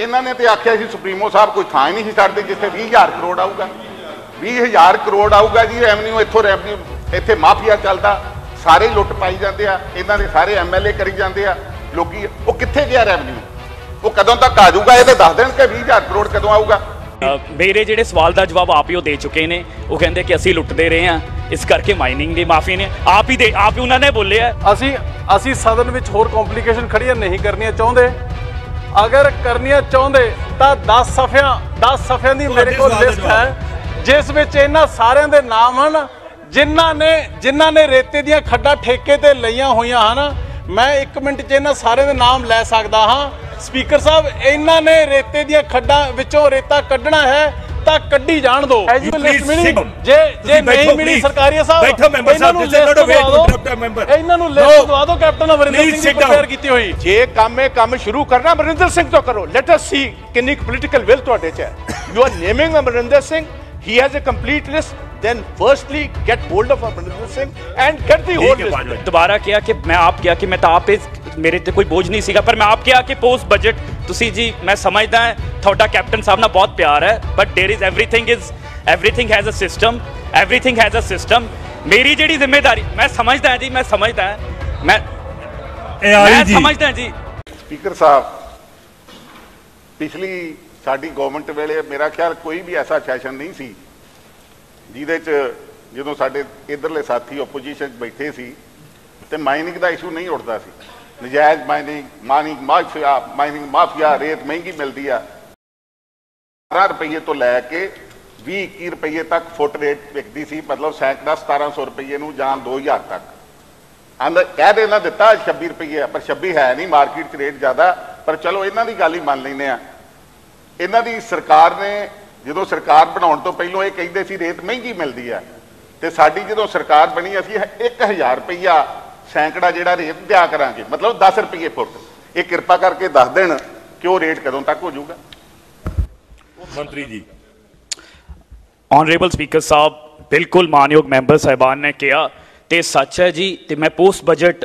ਇਹਨਾਂ ਨੇ ਤੇ ਆਖਿਆ ਸੀ ਸੁਪਰੀਮੋ ਸਾਹਿਬ ਕੋਈ ਥਾਂ ਹੀ ਨਹੀਂ ਸੀ ਛੱਡਦੇ ਜਿੱਥੇ 20000 ਕਰੋੜ ਆਊਗਾ। 20000 ਕਰੋੜ ਆਊਗਾ ਜੀ ਰੈਵਨਿਊ ਇੱਥੋਂ ਰੈਵਨਿਊ ਇੱਥੇ ਮਾਫੀਆ ਚੱਲਦਾ ਸਾਰੇ ਲੁੱਟ ਪਾਈ ਜਾਂਦੇ ਆ ਇਹਨਾਂ ਦੇ ਸਾਰੇ ਐਮਐਲਏ ਕਰੀ ਜਾਂਦੇ ਆ ਲੋਕੀ ਉਹ ਕਿੱਥੇ ਗਿਆ ਰੈਵਨਿਊ ਉਹ ਕਦੋਂ ਤੱਕ ਆ ਜਾਊਗਾ? ਇਹ ਤਾਂ ਦੱਸ ਦੇਣ ਕਿ 20000 ਕਰੋੜ ਕਦੋਂ ਆਊਗਾ। ਮੇਰੇ ਜਿਹੜੇ ਸਵਾਲ ਦਾ ਜਵਾਬ ਆਪ ਹੀ ਉਹ ਦੇ ਚੁੱਕੇ ਨੇ। ਉਹ ਕਹਿੰਦੇ ਕਿ ਅਸੀਂ ਲੁੱਟਦੇ ਰਹੇ ਹਾਂ। ਇਸ ਕਰਕੇ ਮਾਈਨਿੰਗ ਦੀ ਮਾਫੀ ਨੇ। ਆਪ ਹੀ ਦੇ ਆਪ ਹੀ ਉਹਨਾਂ ਨੇ ਬੋਲਿਆ। ਅਸੀਂ ਅਸੀਂ ਸਦਨ ਵਿੱਚ ਹੋਰ ਕੰਪਲਿਕੇਸ਼ਨ ਖੜੀਆਂ ਨਹੀਂ ਕਰਨੀਆਂ ਚਾਹੁੰਦੇ। ਅਗਰ ਕਰਨੀਆਂ ਚਾਹੁੰਦੇ ਤਾਂ 10 ਸਫ਼ਿਆਂ 10 ਸਫ਼ਿਆਂ ਦੀ ਮੇਰੇ ਕੋਲ ਲਿਸਟ ਹੈ। ਜਿਸ ਵਿੱਚ ਇਹਨਾਂ ਸਾਰਿਆਂ ਦੇ ਨਾਮ ਹਨ ਜਿਨ੍ਹਾਂ ਨੇ ਜਿਨ੍ਹਾਂ ਨੇ ਰੇਤੇ ਦੀਆਂ ਖੱਡਾਂ ਠੇਕੇ ਤੇ ਲਈਆਂ ਹੋਈਆਂ ਹਨ। ਮੈਂ 1 ਮਿੰਟ 'ਚ ਇਹਨਾਂ ਸਾਰਿਆਂ ਦੇ ਨਾਮ ਲੈ ਸਕਦਾ ਹਾਂ। ਸਪੀਕਰ ਸਾਹਿਬ ਇਹਨਾਂ ਨੇ ਰੇਤੇ ਦੀਆਂ ਖੱਡਾਂ ਵਿੱਚੋਂ ਰੇਤਾ ਕੱਢਣਾ ਹੈ। ਤਾਂ ਕੱਢੀ ਜਾਣ ਦਿਓ ਲਿਸਟ ਮਿਲੀ. ਜੇ ਜੇ ਨਹੀਂ ਮਿਲੀ. ਸਰਕਾਰੀ ਸਾਹਿਬ ਬੈਠੋ, ਇਹਨਾਂ ਸਾਹਿਬ, ਨੂੰ this is not a list way to ਦਵਾ interrupt a ਦਿਓ member. ਇਹਨਾਂ ਨੂੰ. ਲਿਸਟ ਦਵਾ ਦਿਓ ਕੈਪਟਨ ਅਮਰਿੰਦਰ ਸਿੰਘ ਦੀ. ਪ੍ਰਪੇਅਰ ਕੀਤੀ ਹੋਈ ਜੇ ਕੰਮ ਇਹ ਕੰਮ ਸ਼ੁਰੂ ਕਰਨਾ ਅਮਰਿੰਦਰ ਸਿੰਘ ਤੋਂ ਕਰੋ ਲੈਟ ਅਸ ਸੀ ਕਿੰਨੀ ਪੋਲੀਟੀਕਲ ਵਿਲ ਤੁਹਾਡੇ 'ਚ ਹੈ you are naming Amarinder Singh he has a complete list then firstly get hold of Amrinder Singh and get the whole list. ਕਿਹਾ ਕਿ ਮੈਂ ਆਪ ਕਿਹਾ ਕਿ ਮੈਂ ਤਾਂ ਆਪ ਇਸ ਮੇਰੇ ਤੇ ਕੋਈ ਬੋਝ ਨਹੀਂ ਸੀਗਾ ਪਰ ਮੈਂ ਆਪ ਕਿਹਾ ਕਿ ਪੋਸਟ ਬਜਟ ਤੁਸੀਂ ਜੀ ਮੈਂ ਸਮਝਦਾ ਹਾਂ ਤੁਹਾਡਾ ਕੈਪਟਨ ਸਾਹਿਬ ਨਾਲ ਬਹੁਤ ਪਿਆਰ ਹੈ but there is everything is everything has a system everything has a system ਮੇਰੀ ਜਿਹੜੀ ਜ਼ਿੰਮੇਵਾਰੀ ਮੈਂ ਸਮਝਦਾ ਹਾਂ ਜੀ ਮੈਂ ਸਮਝਦਾ ਹਾਂ ਮੈਂ ਇਹ ਆਈ ਮੈਂ ਜੀ ਸਮਝਦਾ ਹਾਂ ਜੀ ਸਪੀਕਰ ਸਾਹਿਬ ਪਿਛਲੀ ਸਾਡੀ ਗਵਰਨਮੈਂਟ ਵੇਲੇ ਮੇਰਾ ਖਿਆਲ ਕੋਈ ਵੀ ਐਸਾ ਸੈਸ਼ਨ ਨਹੀਂ ਸੀ ਜਿਹਦੇ ਚ ਜਦੋਂ ਸਾਡੇ ਇਧਰਲੇ ਸਾਥੀ ਆਪੋਜੀਸ਼ਨ 'ਚ ਬੈਠੇ ਸੀ ਤੇ ਮਾਈਨਿੰਗ ਦਾ ਇਸ਼ੂ ਨਹੀਂ ਉੱਠਦਾ ਸੀ ਨਜਾਇਜ਼ mining mining mafia mining mafia ਰੇਤ ਮਹਿੰਗੀ ਮਿਲਦੀ ਆ। 12 ਰੁਪਏ ਤੋਂ ਲੈ ਕੇ 20 21 ਰੁਪਏ ਤੱਕ ਫੁੱਟ ਰੇਟ ਵਿਕਦੀ ਸੀ, ਮਤਲਬ ਸੈਂਕੜਾ 1700 ਰੁਪਏ ਨੂੰ ਜਾਂ 2000 ਤੱਕ। ਅੰਦਰ ਕਹਿ ਦੇ ਇਹਨਾਂ ਦਿੱਤਾ 26 ਰੁਪਏ ਪਰ 26 ਹੈ ਨਹੀਂ ਮਾਰਕੀਟ 'ਚ ਰੇਟ ਜ਼ਿਆਦਾ, ਪਰ ਚਲੋ ਇਹਨਾਂ ਦੀ ਗੱਲ ਹੀ ਮੰਨ ਲੈਨੇ ਆ। ਇਹਨਾਂ ਦੀ ਸਰਕਾਰ ਨੇ, ਜਦੋਂ ਸਰਕਾਰ ਬਣਾਉਣ ਤੋਂ ਪਹਿਲਾਂ ਇਹ ਕਹਿੰਦੇ ਸੀ ਰੇਤ ਮਹਿੰਗੀ ਮਿਲਦੀ ਆ, ਤੇ ਸਾਡੀ ਜਦੋਂ ਸਰਕਾਰ ਬਣੀ, ਅਸੀਂ 1000 ਰੁਪਈਆ ਸੈਂਕੜਾ ਜਿਹੜਾ ਰੇਟ ਦਿਆ ਕਰਾਂਗੇ, ਮਤਲਬ 10 ਰੁਪਏ ਫੁੱਟ। ਇਹ ਕਿਰਪਾ ਕਰਕੇ ਦੱਸ ਦੇਣ ਕਿ ਉਹ ਰੇਟ ਕਦੋਂ ਤੱਕ ਹੋ ਜਾਊਗਾ। ਮੰਤਰੀ ਜੀ ਆਨਰੇਬਲ ਸਪੀਕਰ ਸਾਹਿਬ, ਬਿਲਕੁਲ ਮਾਨਯੋਗ ਮੈਂਬਰ ਸਾਹਿਬਾਨ ਨੇ ਕਿਹਾ, ਤੇ ਸੱਚ ਹੈ ਜੀ, ਤੇ ਮੈਂ ਪੋਸਟ ਬਜਟ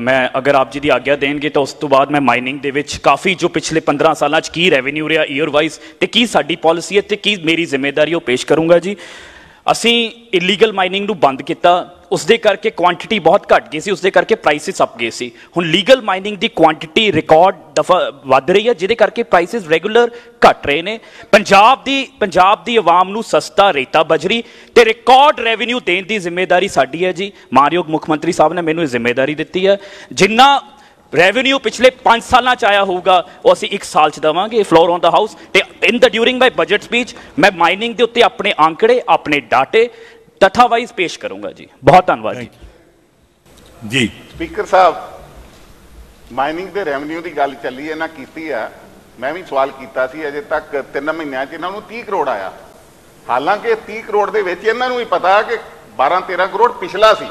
ਮੈਂ ਅਗਰ ਆਪ ਜੀ ਦੀ ਆਗਿਆ ਦੇਣਗੇ ਤਾਂ ਉਸ ਤੋਂ ਬਾਅਦ ਮੈਂ ਮਾਈਨਿੰਗ ਦੇ ਵਿੱਚ ਕਾਫੀ ਜੋ ਪਿਛਲੇ 15 ਸਾਲਾਂ 'ਚ ਕੀ ਰੈਵਨਿਊ ਰਿਹਾ ਈਅਰ ਵਾਈਜ਼ ਤੇ ਕੀ ਸਾਡੀ ਪਾਲਿਸੀ ਹੈ ਤੇ ਕੀ ਮੇਰੀ ਜ਼ਿੰਮੇਵਾਰੀ ਉਹ ਪੇਸ਼ ਕਰੂੰਗਾ ਜੀ। ਅਸੀਂ ਇਲੀਗਲ ਮਾਈਨਿੰਗ ਨੂੰ ਬੰਦ ਕੀਤਾ ਉਸ ਦੇ ਕਰਕੇ ਕੁਆਂਟੀਟੀ ਬਹੁਤ ਘਟ ਗਈ ਸੀ ਉਸ ਦੇ ਕਰਕੇ ਪ੍ਰਾਈਸਿਸ ਅਪ ਗਏ ਸੀ। ਹੁਣ ਲੀਗਲ ਮਾਈਨਿੰਗ ਦੀ ਕੁਆਂਟੀਟੀ ਰਿਕਾਰਡ ਦਫਾ ਵੱਧ ਰਹੀ ਹੈ, ਜਿਹਦੇ ਕਰਕੇ ਪ੍ਰਾਈਸਿਸ ਰੈਗੂਲਰ ਘਟ ਰਹੇ ਨੇ। ਪੰਜਾਬ ਦੀ ਪੰਜਾਬ ਦੀ ਆਵਾਮ ਨੂੰ ਸਸਤਾ ਰੇਤਾ ਬਜਰੀ ਤੇ ਰਿਕਾਰਡ ਰੈਵਨਿਊ ਦੇਣ ਦੀ ਜ਼ਿੰਮੇਵਾਰੀ ਸਾਡੀ ਹੈ ਜੀ। ਮਾਨਯੋਗ ਮੁੱਖ ਮੰਤਰੀ ਸਾਹਿਬ ਨੇ ਮੈਨੂੰ ਇਹ ਜ਼ਿੰਮੇਵਾਰੀ ਦਿੱਤੀ ਹੈ। ਜਿੰਨਾ ਰੈਵਨਿਊ ਪਿਛਲੇ 5 ਸਾਲਾਂ ਚ ਆਇਆ ਹੋਊਗਾ, ਉਹ ਅਸੀਂ 1 ਸਾਲ ਚ ਦਵਾਂਗੇ ਫਲੋਰ ਔਨ ਦਾ ਹਾਊਸ ਤੇ in the during my budget speech ਮੈਂ ਮਾਈਨਿੰਗ ਦੇ ਉੱਤੇ ਆਪਣੇ ਆંકੜੇ ਆਪਣੇ ਡਾਟੇ ਤਥਾ ਵਾਈਜ਼ ਪੇਸ਼ ਕਰੂੰਗਾ ਜੀ ਬਹੁਤ ਧੰਨਵਾਦ ਜੀ ਜੀ ਸਪੀਕਰ ਸਾਹਿਬ ਮਾਈਨਿੰਗ ਦੇ ਰੈਵਨਿਊ ਦੀ ਗੱਲ ਚੱਲੀ ਇਹਨਾਂ ਕੀਤੀ ਆ ਮੈਂ ਵੀ ਸਵਾਲ ਕੀਤਾ ਸੀ ਅਜੇ ਤੱਕ 3 ਮਹੀਨਿਆਂ 'ਚ ਇਹਨਾਂ ਨੂੰ 30 ਕਰੋੜ ਆਇਆ ਹਾਲਾਂਕਿ 30 ਕਰੋੜ ਦੇ ਵਿੱਚ ਇਹਨਾਂ ਨੂੰ ਵੀ ਪਤਾ ਕਿ 12 13 ਕਰੋੜ ਪਿਛਲਾ ਸੀ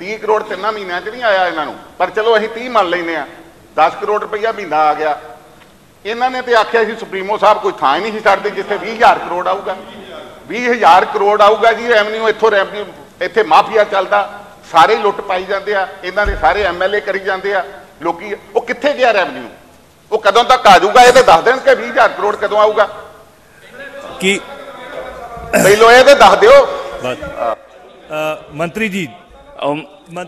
30 ਕਰੋੜ ਤਿੰਨਾਂ ਮਹੀਨਿਆਂ 'ਚ ਨਹੀਂ ਆਇਆ ਇਹਨਾਂ ਨੂੰ ਪਰ ਚਲੋ ਅਸੀਂ 30 ਮੰਨ ਲੈਨੇ ਆ 10 ਕਰੋੜ ਰੁਪਈਆ ਮਹੀਨਾ ਆ ਗਿਆ ਇਹਨਾਂ ਨੇ ਤੇ ਆਖਿਆ ਸੀ ਸੁਪਰੀਮੋ ਸਾਹਿਬ ਕੋਈ ਥਾਂ ਹੀ ਨਹੀਂ ਸੀ ਛੱਡਦੇ ਜਿੱਥੇ 20000 ਕਰੋੜ ਆਊਗਾ 20000 ਕਰੋੜ ਆਊਗਾ ਜੀ ਰੈਵਨਿਊ ਇੱਥੋਂ ਰੈਵਨਿਊ ਇੱਥੇ ਮਾਫੀਆ ਚੱਲਦਾ ਸਾਰੇ ਲੁੱਟ ਪਾਈ ਜਾਂਦੇ ਆ ਇਹਨਾਂ ਦੇ ਸਾਰੇ ਐਮਐਲਏ ਕਰੀ ਜਾਂਦੇ ਆ ਲੋਕੀ ਉਹ ਕਿੱਥੇ ਗਿਆ ਰੈਵਨਿਊ ਉਹ ਕਦੋਂ ਤੱਕ ਆ ਜਾਊਗਾ? ਇਹ ਤਾਂ ਦੱਸ ਦੇਣ ਕਿ 20000 ਕਰੋੜ ਕਦੋਂ ਆਊਗਾ? ਕੀ? ਪਹਿਲੋਂ ਇਹ ਤਾਂ ਦੱਸ ਦਿਓ। ਮੰਤਰੀ ਜੀ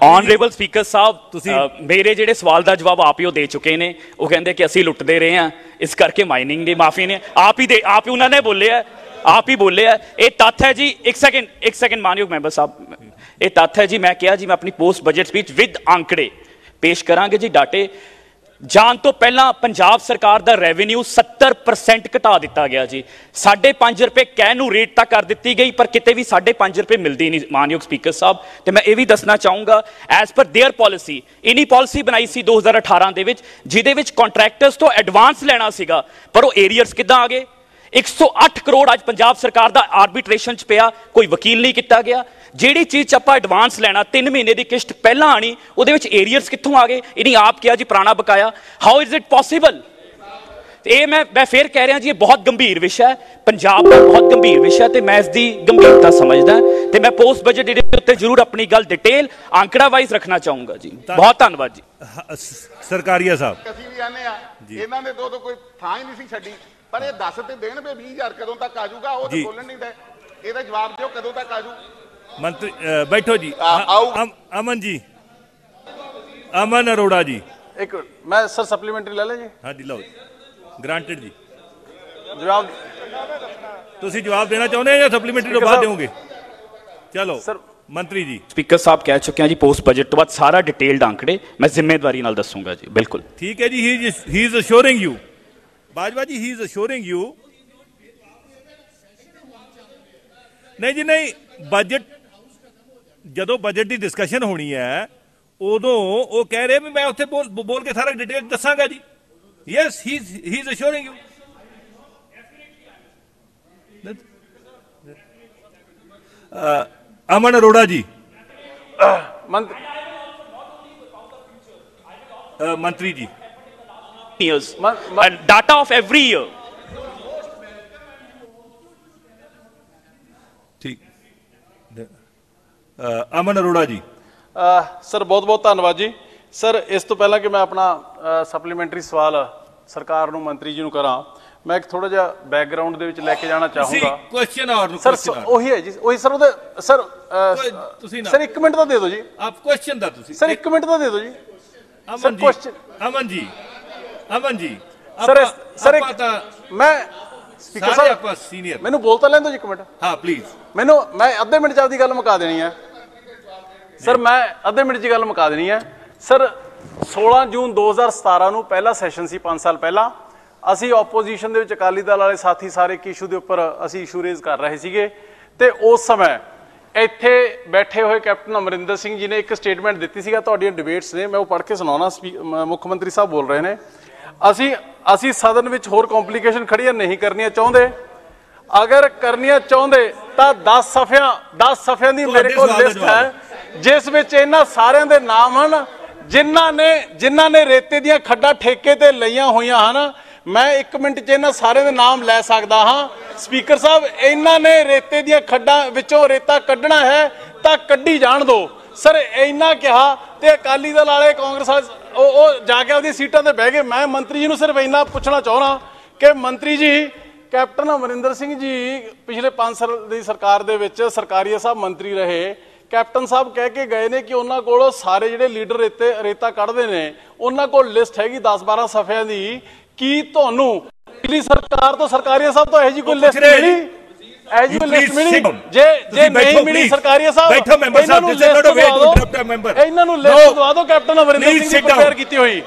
ਆਨਰੇਬਲ ਸਪੀਕਰ ਸਾਹਿਬ ਤੁਸੀਂ- ਮੇਰੇ ਜਿਹੜੇ ਸਵਾਲ ਦਾ ਜਵਾਬ ਆਪ ਹੀ ਉਹ ਦੇ ਚੁੱਕੇ ਨੇ। ਉਹ ਕਹਿੰਦੇ ਕਿ ਅਸੀਂ ਲੁੱਟਦੇ ਰਹੇ ਹਾਂ। ਇਸ ਕਰਕੇ ਮਾਈਨਿੰਗ ਦੀ ਮਾਫੀ ਨੇ। ਆਪ ਹੀ ਦੇ ਆਪ ਹੀ ਉਹਨਾਂ ਨੇ ਬੋਲਿਆ ਆਪ ਹੀ ਬੋਲੇ ਆ। ਇਹ ਤੱਥ ਹੈ ਜੀ, ਇੱਕ ਸੈਕਿੰਡ ਇੱਕ ਸੈਕਿੰਡ ਮਾਨਯੋਗ ਮੈਂਬਰ ਸਾਹਿਬ, ਇਹ ਤੱਥ ਹੈ ਜੀ, ਮੈਂ ਕਿਹਾ ਜੀ, ਮੈਂ ਆਪਣੀ ਪੋਸਟ ਬਜਟ ਸਪੀਚ ਵਿਦ ਅੰਕੜੇ ਪੇਸ਼ ਕਰਾਂਗੇ ਜੀ, ਡਾਟੇ। ਜਾਣ ਤੋਂ ਪਹਿਲਾਂ ਪੰਜਾਬ ਸਰਕਾਰ ਦਾ ਰੈਵਨਿਊ 70% ਘਟਾ ਦਿੱਤਾ ਗਿਆ ਜੀ। 5.5 ਰੁਪਏ ਕਹਿ ਨੂੰ ਰੇਟ ਤਾਂ ਕਰ ਦਿੱਤੀ ਗਈ, ਪਰ ਕਿਤੇ ਵੀ 5.5 ਰੁਪਏ ਮਿਲਦੀ ਨਹੀਂ ਮਾਨਯੋਗ ਸਪੀਕਰ ਸਾਹਿਬ। ਤੇ ਮੈਂ ਇਹ ਵੀ ਦੱਸਣਾ ਚਾਹੂੰਗਾ ਐਸ ਪਰ देयर ਪਾਲਿਸੀ ਇਨੀ ਪਾਲਿਸੀ ਬਣਾਈ ਸੀ 2018 ਦੇ ਵਿੱਚ, ਜਿਹਦੇ ਵਿੱਚ ਕੰਟਰੈਕਟਰਸ ਤੋਂ ਐਡਵਾਂਸ ਲੈਣਾ ਸੀਗਾ, ਪਰ ਉਹ ਏਰੀਅਰਸ ਕਿੱਦਾਂ ਆ ਗਏ? 108 ਕਰੋੜ ਅੱਜ ਪੰਜਾਬ ਸਰਕਾਰ ਦਾ ਆਰਬਿਟ੍ਰੇਸ਼ਨ ਚ ਪਿਆ ਕੋਈ ਵਕੀਲ ਨਹੀਂ ਕੀਤਾ ਗਿਆ। ਜਿਹੜੀ ਚੀਜ਼ 'ਚ ਆਪਾਂ ਐਡਵਾਂਸ ਲੈਣਾ 3 ਮਹੀਨੇ ਦੀ ਕਿਸ਼ਤ ਪਹਿਲਾਂ ਆਣੀ ਉਹਦੇ ਵਿੱਚ ਏਰੀਅਰਸ ਕਿੱਥੋਂ ਆ ਗਏ? ਇਹਨੀ ਆਪ ਕਿਹਾ ਜੀ ਪੁਰਾਣਾ ਬਕਾਇਆ। ਹਾਊ ਇਜ਼ ਇਟ ਪੋਸੀਬਲ ਇਹ ਮੈਂ ਮੈਂ ਫੇਰ ਕਹਿ ਰਿਹਾ ਜੀ ਇਹ ਬਹੁਤ ਗੰਭੀਰ ਵਿਸ਼ਾ ਹੈ। ਪੰਜਾਬ ਦਾ ਬਹੁਤ ਗੰਭੀਰ ਵਿਸ਼ਾ ਤੇ ਮੈਂ ਇਸ ਦੀ ਗੰਭੀਰਤਾ ਸਮਝਦਾ ਤੇ ਮੈਂ ਪੋਸਟ ਬਜਟ ਦੇ ਉੱਤੇ ਜ਼ਰੂਰ ਆਪਣੀ ਗੱਲ ਡਿਟੇਲ ਆંકੜਾ ਵਾਈਜ਼ ਰੱਖਣਾ ਚਾਹੂੰਗਾ ਜੀ। ਬਹੁਤ ਧੰਨਵਾਦ ਜੀ। ਸਰਕਾਰੀਆ ਸਾਹਿਬ। ਅਸੀਂ ਵੀ ਆਨੇ ਆ। ਇਹਨਾਂ ਨੇ ਦੋ ਤੋਂ ਕੋਈ ਥਾਂ ਹੀ ਨਹੀਂ ਸੀ ਛੱਡੀ। ਪਰ ਇਹ ਦੱਸ ਤੇ ਦੇਣ ਵੀ 20000 ਕਦੋਂ ਤੱਕ ਆ ਜਾਊਗਾ ਉਹ ਤੇ ਜੀ। ਬੋਲਣ ਨਹੀਂ ਦੇ ਇਹਦਾ ਜਵਾਬ ਦਿਓ ਕਦੋਂ ਤੱਕ ਆ ਜਾਊ ਮੰਤਰੀ ਅ, ਬੈਠੋ ਜੀ ਆ- ਆਓ। ਅਮ- ਅਮਨ ਜੀ ਅਮਨ ਅਰੋੜਾ ਜੀ ਇੱਕ ਮਿੰਟ, ਮੈਂ ਸਰ ਸਪਲੀਮੈਂਟਰੀ ਲੈ ਲਾਂ ਜੀ ਹਾਂਜੀ ਲਓ ਗ੍ਰਾਂਟਡ ਜੀ ਜਵਾਬ ਤੁਸੀਂ ਜਵਾਬ ਦੇਣਾ ਚਾਹੁੰਦੇ ਹੋ ਜਾਂ ਸਪਲੀਮੈਂਟਰੀ ਤੋਂ ਬਾਅਦ ਦਿਓਗੇ ਚਲੋ Sir- ਮੰਤਰੀ ਜੀ ਸਪੀਕਰ ਸਾਹਿਬ ਕਹਿ ਚੁੱਕੇ ਹਾਂ ਜੀ ਪੋਸਟ ਬਜਟ ਤੋਂ ਬਾਅਦ ਸਾਰਾ ਡਿਟੇਲਡ ਆંકੜੇ ਮੈਂ ਜ਼ਿੰਮੇਵਾਰੀ ਨਾਲ ਦੱਸੂਗਾ ਜੀ ਬਿਲਕੁਲ ਠੀਕ ਹੈ ਜੀ he he is assuring you Bajwa ji he is ਅਸ਼ੋਰਿੰਗ you ਨਹੀਂ ਜੀ ਨਹੀਂ ਬਜਟ ਜਦੋਂ ਬਜਟ ਦੀ ਡਿਸਕਸ਼ਨ ਹੋਣੀ ਹੈ ਉਦੋਂ ਉਹ ਕਹਿ ਰਹੇ ਵੀ ਮੈਂ ਉੱਥੇ ਬੋਲ ਬੋਲ ਕੇ ਸਾਰਾ ਡਿਟੇਲ ਦੱਸਾਂਗਾ ਜੀ। Yes he he is assuring you Aman Arora ji. ਮੰਤਰੀ ਜੀ। Years Ma- ma- and data of every year. ਠੀਕ ਅ, ਅਮਨ ਅਰੋੜਾ ਜੀ ਸਰ ਬਹੁਤ ਬਹੁਤ ਧੰਨਵਾਦ ਜੀ ਸਰ ਇਸ ਤੋਂ ਪਹਿਲਾਂ ਕਿ ਮੈਂ ਆਪਣਾ ਸਪਲੀਮੈਂਟਰੀ ਸਵਾਲ ਸਰਕਾਰ ਨੂੰ ਮੰਤਰੀ ਜੀ ਨੂੰ ਕਰਾਂ ਮੈਂ ਇੱਕ ਥੋੜਾ ਜਿਹਾ ਬੈਕਗ੍ਰਾਉਂਡ ਦੇ ਵਿੱਚ ਲੈ ਕੇ ਜਾਣਾ ਚਾਹੂੰਗਾ ਕੁਐਸਚਨ ਆਰ ਨੂੰ ਸਰ question or- ਉਹੀ ਹੈ ਜੀ ਉਹੀ ਸਰ ਉਹਦੇ ਸਰ ਤੁਸੀਂ ਨਾ- ਸਰ ਇੱਕ ਮਿੰਟ ਦਾ ਦੇ ਦਿਓ ਜੀ ਆਪ ਕੁਐਸਚਨ ਦਾ ਤੁਸੀਂ ਸਰ ਇੱਕ ਮਿੰਟ ਦਾ ਦੇ ਦਿਓ ਜੀ ਅਮਨ ਜੀ ਅਮਨ ਜੀ ਅਮਨ ਜੀ ਸਰ ਸਰ ਇੱਕ ਮੈਂ ਸਪੀਕਰ ਸਾਹਿਬ ਆਪਾਂ ਸੀਨੀਅਰ ਮੈਨੂੰ ਬੋਲ ਤਾਂ ਲੈਣ ਦਿਓ ਜੀ ਇੱਕ ਮਿੰਟ। ਹਾਂ ਪਲੀਜ਼ ਮੈਨੂੰ ਮੈਂ ਅੱਧੇ ਮਿੰਟ ਚ ਆਪਦੀ ਗੱਲ ਮੁਕਾ ਦੇਣੀ ਹੈ। ਸਰ ਮੈਂ ਅੱਧੇ ਮਿੰਟ ਚ ਗੱਲ ਮੁਕਾ ਦੇਣੀ ਹੈ। ਸਰ 16 ਜੂਨ 2017 ਨੂੰ ਪਹਿਲਾ ਸੈਸ਼ਨ ਸੀ 5 ਸਾਲ ਪਹਿਲਾਂ। ਅਸੀਂ ਆਪੋਜੀਸ਼ਨ ਦੇ ਵਿੱਚ ਅਕਾਲੀ ਦਲ ਵਾਲੇ ਸਾਥੀ ਸਾਰੇ ਇੱਕ ਇਸ਼ੂ ਦੇ ਉੱਪਰ ਅਸੀਂ ਇਸ਼ੂ ਰੇਜ਼ ਕਰ ਰਹੇ ਸੀਗੇ। ਤੇ ਉਸ ਸਮੇਂ ਇੱਥੇ ਬੈਠੇ ਹੋਏ ਕੈਪਟਨ ਅਮਰਿੰਦਰ ਸਿੰਘ ਜੀ ਨੇ ਇੱਕ ਸਟੇਟਮੈਂਟ ਦਿੱਤੀ ਸੀਗਾ। ਤੁਹਾਡੀਆਂ ਡਿਬੇਟਸ ਨੇ। ਮੈਂ ਉਹ ਪੜ੍ਹ ਕੇ ਸੁਣਾਉਣਾ। ਮੁੱਖ ਮੰਤਰੀ ਸਾਹਿਬ ਬੋਲ ਰਹੇ ਨੇ। ਅਸੀਂ ਅਸੀਂ ਸਦਨ ਵਿੱਚ ਹੋਰ ਕੰਪਲਿਕੇਸ਼ਨ ਖੜੀਆਂ ਨਹੀਂ ਕਰਨੀਆਂ ਚਾਹੁੰਦੇ। ਅਗਰ ਕਰਨੀਆਂ ਚਾਹੁੰਦੇ ਤਾਂ 10 ਸਫ਼ਿਆਂ 10 ਸਫ਼ਿਆਂ ਦੀ ਮੇਰੇ ਕੋਲ ਲਿਸਟ ਹੈ ਜਿਸ ਵਿੱਚ ਇਹਨਾਂ ਸਾਰਿਆਂ ਦੇ ਨਾਮ ਹਨ ਜਿਨ੍ਹਾਂ ਨੇ ਜਿਨ੍ਹਾਂ ਨੇ ਰੇਤੇ ਦੀਆਂ ਖੱਡਾਂ ਠੇਕੇ ਤੇ ਲਈਆਂ ਹੋਈਆਂ ਹਨ। ਮੈਂ 1 ਮਿੰਟ 'ਚ ਇਹਨਾਂ ਸਾਰਿਆਂ ਦੇ ਨਾਮ ਲੈ ਸਕਦਾ ਹਾਂ। ਸਪੀਕਰ ਸਾਹਿਬ ਇਹਨਾਂ ਨੇ ਰੇਤੇ ਦੀਆਂ ਖੱਡਾਂ ਵਿੱਚੋਂ ਰੇਤਾ ਕੱਢਣਾ ਹੈ ਤਾਂ ਕੱਢੀ ਜਾਣ ਦਿਓ। ਸਰ ਇੰਨਾ ਕਿਹਾ ਤੇ ਅਕਾਲੀ ਦਲ ਵਾਲੇ ਕਾਂਗਰਸ ਵਾਲੇ ਉਹ ਉਹ ਜਾ ਕੇ ਆਪਦੀ ਸੀਟਾਂ ਤੇ ਬਹਿ ਗਏ। ਮੈਂ ਮੰਤਰੀ ਜੀ ਨੂੰ ਸਿਰਫ ਇੰਨਾ ਪੁੱਛਣਾ ਚਾਹੁੰਦਾ ਕਿ ਮੰਤਰੀ ਜੀ ਕੈਪਟਨ ਅਮਰਿੰਦਰ ਸਿੰਘ ਜੀ ਪਿਛਲੇ 5 ਸਾਲ ਦੀ ਸਰਕਾਰ ਦੇ ਵਿੱਚ ਸਰਕਾਰੀਆ ਸਾਹਿਬ ਮੰਤਰੀ ਰਹੇ। ਕੈਪਟਨ ਸਾਹਿਬ ਕਹਿ ਕੇ ਗਏ ਨੇ ਕਿ ਉਹਨਾਂ ਕੋਲ ਸਾਰੇ ਜਿਹੜੇ ਲੀਡਰ ਰੇਤੇ ਰੇਤਾ ਕੱਢਦੇ ਨੇ ਉਹਨਾਂ ਕੋਲ ਲਿਸਟ ਹੈਗੀ 10-12 ਸਫ਼ਿਆਂ ਦੀ। ਕੀ ਤੁਹਾਨੂੰ ਪਿਛਲੀ ਸਰਕਾਰ ਤੋਂ ਸਰਕਾਰੀਆ ਸਾਹਿਬ ਤੋਂ ਇਹੋ ਜੀ ਕੋਈ ਲਿਸਟ ਮਿਲੀ? ਲਿਸਟ ਮਿਲੀ. ਜੇ ਜੇ ਬੈਠੋ, ਨਹੀਂ ਮਿਲੀ ਸਾਹਿਬ ਸਾਹਿਬ. ਇਹਨਾਂ ਨੂੰ. ਲਿਸਟ ਦਵਾ ਦਿਓ ਕੈਪਟਨ ਅਮਰਿੰਦਰ ਸਿੰਘ ਜੀ. ਪ੍ਰਪੇਅਰ ਕੀਤੀ ਹੋਈ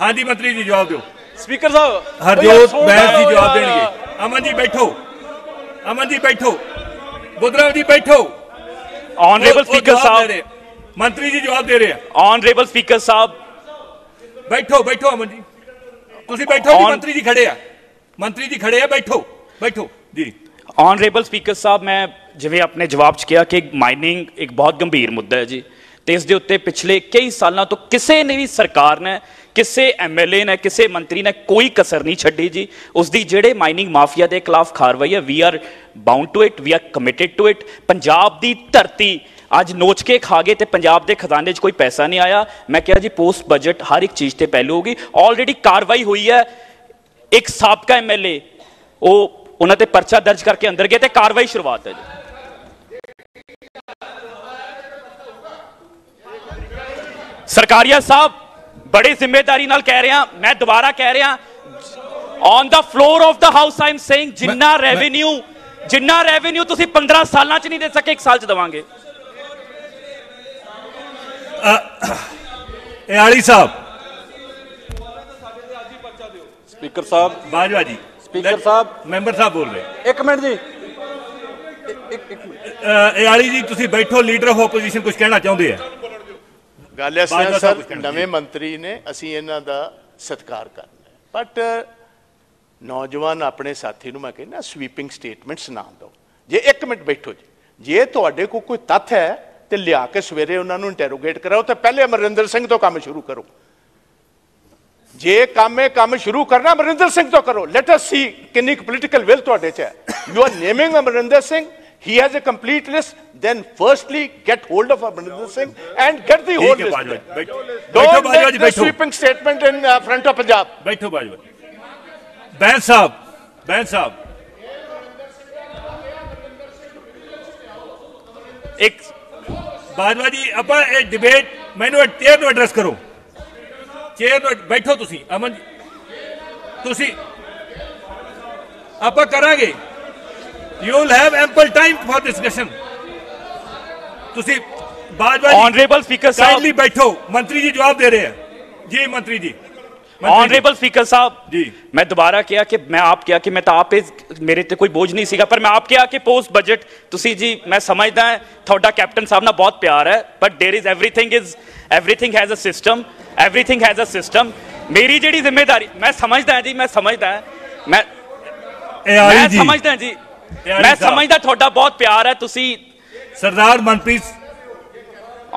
ਹਾਂਜੀ ਮੰਤਰੀ ਜੀ ਜਵਾਬ ਦਿਓ ਸਪੀਕਰ ਸਾਹਿਬ ਉਹ ਯਾਰ ਹਰਜੋਤ ਸੁਣ ਬੈਂਸ ਜੀ ਲਓ ਜਵਾਬ ਯਾਰ। ਦੇਣਗੇ ਅਮਨ ਜੀ ਬੈਠੋ ਅਮਨ ਜੀ ਬੈਠੋ ਬੁੱਧਰਾਮ ਜੀ ਬੈਠੋ ਆਨਰੇਬਲ ਉਹ- ਉਹ ਸਪੀਕਰ ਜਵਾਬ ਦੇ ਸਾਹਿਬ ਰਹੇ ਆ। ਮੰਤਰੀ ਜੀ ਜਵਾਬ ਦੇ ਰਹੇ ਆ ਆਨਰੇਬਲ ਸਪੀਕਰ ਸਾਹਿਬ ਬੈਠੋ ਬੈਠੋ ਅਮਨ ਜੀ ਤੁਸੀਂ ਬੈਠੋ ਜੀ On- ਮੰਤਰੀ ਜੀ ਖੜੇ ਆ ਮੰਤਰੀ ਜੀ ਖੜੇ ਆ ਬੈਠੋ ਬੈਠੋ ਜੀ ਆਨਰੇਬਲ ਸਪੀਕਰ ਸਾਹਿਬ ਮੈਂ ਜਿਵੇਂ ਆਪਣੇ ਜਵਾਬ 'ਚ ਕਿਹਾ ਕਿ ਮਾਈਨਿੰਗ ਇੱਕ ਬਹੁਤ ਗੰਭੀਰ ਮੁੱਦਾ ਹੈ ਜੀ ਤੇ ਇਸ ਦੇ ਉੱਤੇ ਪਿਛਲੇ ਕਈ ਸਾਲਾਂ ਤੋਂ ਕਿਸੇ ਨੇ ਵੀ ਸਰਕਾਰ ਨੇ ਕਿਸੇ ਐਮਐਲਏ ਨੇ ਕਿਸੇ ਮੰਤਰੀ ਨੇ ਕੋਈ ਕਸਰ ਨਹੀਂ ਛੱਡੀ ਜੀ ਉਸ ਦੀ ਜਿਹੜੇ ਮਾਈਨਿੰਗ ਮਾਫੀਆ ਦੇ ਖਿਲਾਫ ਕਾਰਵਾਈ ਹੈ we are bound to it we are committed to it Punjab ਦੀ ਧਰਤੀ ਅੱਜ ਨੋਚ ਕੇ ਖਾ ਗਏ ਤੇ ਪੰਜਾਬ ਦੇ ਖਜ਼ਾਨੇ 'ਚ ਕੋਈ ਪੈਸਾ ਨਹੀਂ ਆਇਆ ਮੈਂ ਕਿਹਾ ਜੀ ਪੋਸਟ ਬਜਟ ਹਰ ਇੱਕ ਚੀਜ਼ ਤੇ ਪਹਿਲੂ ਹੋਗੀ ਆਲਰੇਡੀ ਕਾਰਵਾਈ ਹੋਈ ਹੈ ਇੱਕ ਸਾਬਕਾ ਐਮਐਲਏ ਉਹ ਉਹਨਾਂ ਤੇ ਪਰਚਾ ਦਰਜ ਕਰਕੇ ਅੰਦਰ ਗਏ ਤੇ ਕਾਰਵਾਈ ਸ਼ੁਰੂਆਤ ਹੈ ਜੀ। ਸਰਕਾਰੀਆ ਸਾਹਿਬ ਬੜੀ ਜ਼ਿੰਮੇਵਾਰੀ ਨਾਲ ਕਹਿ ਰਿਹਾ ਮੈਂ ਦੁਬਾਰਾ ਕਹਿ ਰਿਹਾ on the floor of the house I am saying ਜਿੰਨਾ ਰੈਵਨਿਊ ਜਿੰਨਾ ਰੈਵਨਿਊ ਤੁਸੀਂ 15 ਸਾਲਾਂ ਚ ਨਹੀਂ ਦੇ ਸਕੇ ਇੱਕ ਸਾਲ ਚ ਦਵਾਂਗੇ। ਇਹ ਆਲੀ ਸਾਹਿਬ। ਸਪੀਕਰ ਸਾਹਿਬ। ਬਾਜਵਾ ਜੀ। ਸਪੀਕਰ ਸਾਹਿਬ। ਮੈਂਬਰ ਸਾਹਿਬ ਬੋਲ ਰਹੇ। ਇੱਕ ਮਿੰਟ ਜੀ। ਇੱਕ- ਇੱਕ ਇੱਕ ਮਿੰਟ ਅ, ਇਹ ਆਲੀ ਜੀ ਤੁਸੀਂ ਬੈਠੋ ਲੀਡਰ ਆਫ ਆਪੋਜੀਸ਼ਨ ਕੁਝ ਕਹਿਣਾ ਚਾਹੁੰਦੇ ਆ। ਗੱਲ ਸਾਹਿਬ ਸਰ ਨਵੇਂ ਮੰਤਰੀ ਨੇ ਅਸੀਂ ਇਹਨਾਂ ਦਾ ਸਤਿਕਾਰ ਕਰਨਾ ਹੈ। ਬਟ ਨੌਜਵਾਨ ਆਪਣੇ ਸਾਥੀ ਨੂੰ ਮੈਂ ਕਹਿੰਦਾ ਸਵੀਪਿੰਗ ਸਟੇਟਮੈਂਟਸ ਨਾ ਦਿਓ। ਜੇ 1 ਮਿੰਟ ਬੈਠੋ ਜੀ। ਜੇ ਤੁਹਾਡੇ ਕੋਲ ਕੋਈ ਤੱਥ ਹੈ ਤੇ ਲਿਆ ਕੇ ਸਵੇਰੇ ਉਹਨਾਂ ਨੂੰ ਇੰਟਰੋਗੇਟ ਕਰਾਓ ਤੇ ਪਹਿਲੇ ਅਮਰਿੰਦਰ ਸਿੰਘ ਤੋਂ ਕੰਮ ਸ਼ੁਰੂ ਕਰੋ। ਜੇ ਕੰਮ ਹੈ ਕੰਮ ਸ਼ੁਰੂ ਕਰਨਾ ਅਮਰਿੰਦਰ ਸਿੰਘ ਤੋਂ ਕਰੋ ਲੈਟ ਅਸ ਸੀ ਕਿੰਨੀ ਪੋਲੀਟੀਕਲ ਵਿਲ ਤੁਹਾਡੇ 'ਚ ਹੈ you are naming Amarinder Singh he has a complete list then firstly get hold of Amrinder Singh and get the whole ਠੀਕ ਹੈ list ਬਾਜਵਾ ਜੀ ਬੈਠੋ ਬੈਠੋ don't ਬਾਜਵਾ make ਜੀ the ਬੈਠੋ sweeping statement in uh, front of Punjab ਬੈਠੋ ਬਾਜਵਾ ਬੈਨ ਸਾਹਿਬ ਬੈਨ ਸਾਹਿਬ ਇੱਕ ਬਾਜਵਾ ਜੀ ਆਪਾਂ ਇਹ ਡਿਬੇਟ ਮੈਨੂੰ ਚੇਅਰ ਨੂੰ ਐਡਰੈਸ ਕਰੋ ਚੇਅਰ ਨੂੰ ਬੈਠੋ ਤੁਸੀਂ ਅਮਨ ਜੀ। ਤੁਸੀਂ ਆਪਾਂ ਕਰਾਂਗੇ। You will have ample time for discussion ਤੁਸੀਂ ਬਾਜਵਾ ਜੀ Honorable Speaker ਸਾਹਿਬ। kindly ਬੈਠੋ। ਮੰਤਰੀ ਜੀ ਜਵਾਬ ਦੇ ਰਹੇ ਹੈ ਜੀ ਮੰਤਰੀ ਜੀ। ਮੰਤਰੀ ਜੀ। ऑनरेबल स्पीकर साहब जी। मैं दोबारा किया कि मैं आप किया कि मैं तो आप पे मेरे ਤੇ ਕੋਈ ਬੋਝ ਨਹੀਂ ਸੀਗਾ ਪਰ ਮੈਂ ਆਪ ਕਿਹਾ ਕਿ ਪੋਸਟ ਬਜਟ ਤੁਸੀਂ ਜੀ ਮੈਂ ਸਮਝਦਾ ਹਾਂ ਤੁਹਾਡਾ ਕੈਪਟਨ ਸਾਹਿਬ ਨਾਲ ਬਹੁਤ ਪਿਆਰ ਹੈ but there is everything is everything has a system everything has a system ਮੇਰੀ ਜਿਹੜੀ ਜ਼ਿੰਮੇਵਾਰੀ ਮੈਂ ਸਮਝਦਾ ਹਾਂ ਜੀ ਮੈਂ ਸਮਝਦਾ ਹਾਂ ਮੈਂ ਇਹ ਆਲੀ ਮੈਂ ਜੀ ਸਮਝਦਾ ਜੀ ਇਹ ਆਲੀ ਮੈਂ ਸਾਹਿਬ। ਸਮਝਦਾ ਤੁਹਾਡਾ ਬਹੁਤ ਪਿਆਰ ਹੈ ਤੁਸੀਂ ਸਰਦਾਰ ਮਨਪ੍ਰੀਤ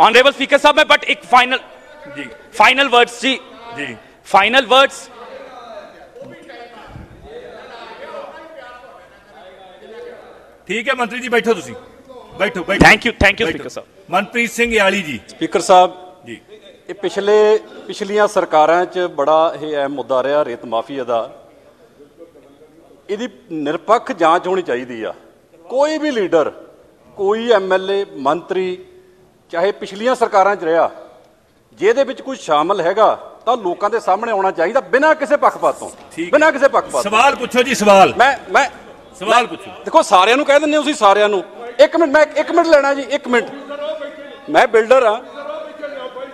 ऑनरेबल स्पीकर साहब मैं बट एक फाइनल ਜੀ फाइनल वर्ड्स जी ਜੀ फाइनल वर्ड्स ਠੀਕ ਹੈ ਮੰਤਰੀ ਜੀ ਬੈਠੋ ਤੁਸੀਂ ਬੈਠੋ ਬੈਠੋ Thank you, thank you, ਬੈਠੋ। Speaker ਸਾਹਿਬ। ਮਨਪ੍ਰੀਤ ਸਿੰਘ ਯਾਲੀ ਜੀ ਸਪੀਕਰ ਸਾਹਿਬ ਜੀ ਇਹ ਪਿਛਲੇ ਪਿਛਲੀਆਂ ਸਰਕਾਰਾਂ 'ਚ ਬੜਾ ਇਹ ਅਹਿਮ ਮੁੱਦਾ ਰਿਹਾ ਰੇਤ ਮਾਫੀਆ ਦਾ ਇਹਦੀ ਨਿਰਪੱਖ ਜਾਂਚ ਹੋਣੀ ਚਾਹੀਦੀ ਆ ਕੋਈ ਵੀ ਲੀਡਰ ਕੋਈ ਐਮਐਲਏ ਮੰਤਰੀ ਚਾਹੇ ਪਿਛਲੀਆਂ ਸਰਕਾਰਾਂ 'ਚ ਰਿਹਾ ਜੇ ਇਹਦੇ ਵਿੱਚ ਕੋਈ ਸ਼ਾਮਲ ਹੈਗਾ ਤਾਂ ਲੋਕਾਂ ਦੇ ਸਾਹਮਣੇ ਆਉਣਾ ਚਾਹੀਦਾ ਬਿਨਾਂ ਕਿਸੇ ਪੱਖਪਾਤ ਤੋਂ। ਬਿਨਾਂ ਕਿਸੇ ਪੱਖਪਾਤ। ਸਵਾਲ ਪੁੱਛੋ ਜੀ ਸਵਾਲ। ਮੈਂ ਮੈਂ ਸਵਾਲ ਪੁੱਛੋ। ਦੇਖੋ ਸਾਰਿਆਂ ਨੂੰ ਕਹਿ ਦਿੰਦੇ ਹੋ ਤੁਸੀਂ ਸਾਰਿਆਂ ਨੂੰ। ਇੱਕ ਮਿੰਟ ਮੈਂ ਇੱਕ ਮਿੰਟ ਲੈਣਾ ਜੀ ਇੱਕ ਮਿੰਟ। ਮੈਂ ਬਿਲਡਰ ਆ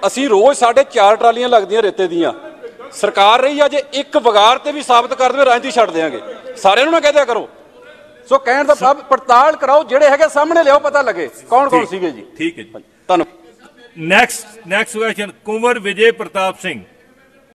ਅਸੀਂ ਰੋਜ਼ ਸਾਡੇ ਚਾਰ ਟਰਾਲੀਆਂ ਲੱਗਦੀਆਂ ਰੇਤੇ ਦੀਆਂ। ਸਰਕਾਰ ਰਹੀ ਆ ਜੇ ਇੱਕ ਵਗਾਰ ਤੇ ਵੀ ਸਾਬਤ ਕਰ ਦੇਵੇ ਰਾਜਨੀਤੀ ਛੱਡ ਦੇਾਂਗੇ ਸਾਰਿਆਂ ਨੂੰ ਨਾ ਕਹਿ ਦਿਆ ਕਰੋ। ਸੋ ਕਹਿਣ ਦਾ ਭਾਵ ਪੜਤਾਲ ਕਰਾਓ ਜਿਹੜੇ ਹੈਗੇ ਸਾਹਮਣੇ ਲਿਆਓ ਪਤਾ ਲੱਗੇ। ਕੌਣ ਕੌਣ। ਸੀਗੇ ਜੀ? ਠੀਕ ਹੈ ਜੀ। ਧੰਨਵਾਦ। Next next question Kunwar Vijay Pratap Singh.